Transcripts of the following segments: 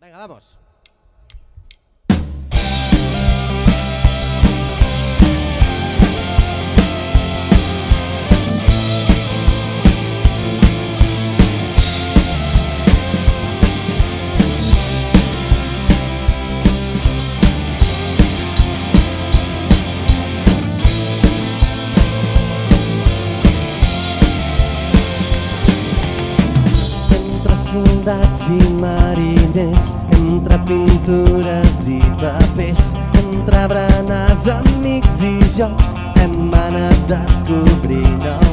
Venga, vamos. Soldats i mariners, entre pintures i papers, entre berenars, amics i jocs, hem anat descobrint el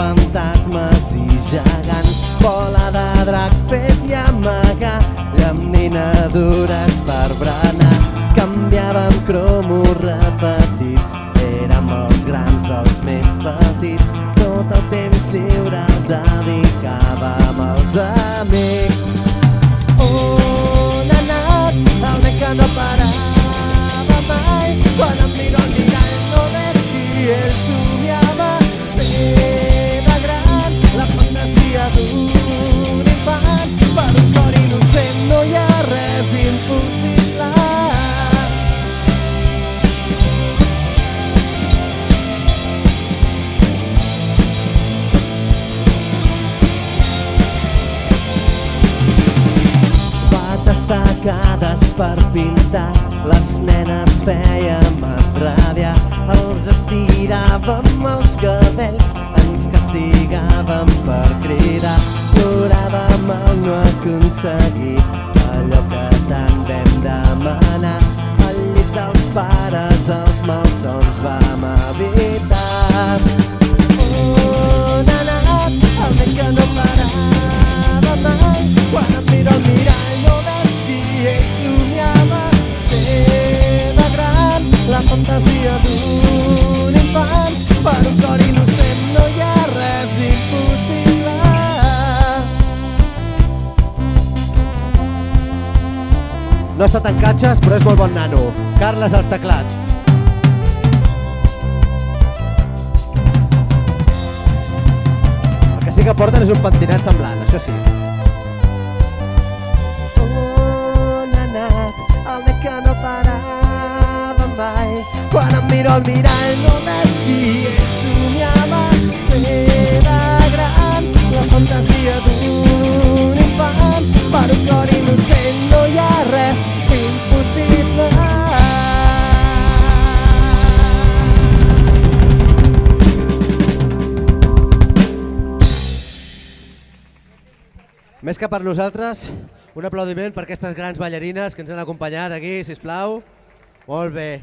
fantasmes i gegants. Bola de drac fet i amagar, llaminadures per tacades per pintar, les nenes fèiem enrabiar, els estiràvem els cabells, ens castigàvem per cridar, ploràvem al no aconseguir allò que tant vam demanar. Al llit dels pares els malsons No està tan catxes, però és molt bon nano. Carles als teclats. El que sí que porten és un pentinat semblant, això sí. On ha anat el nen que no parava mai? Quan em miro al mirall no Més que per nosaltres, un aplaudiment per aquestes grans ballarines que ens han acompanyat aquí, si plau. Molt bé.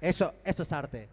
Eso, eso es arte.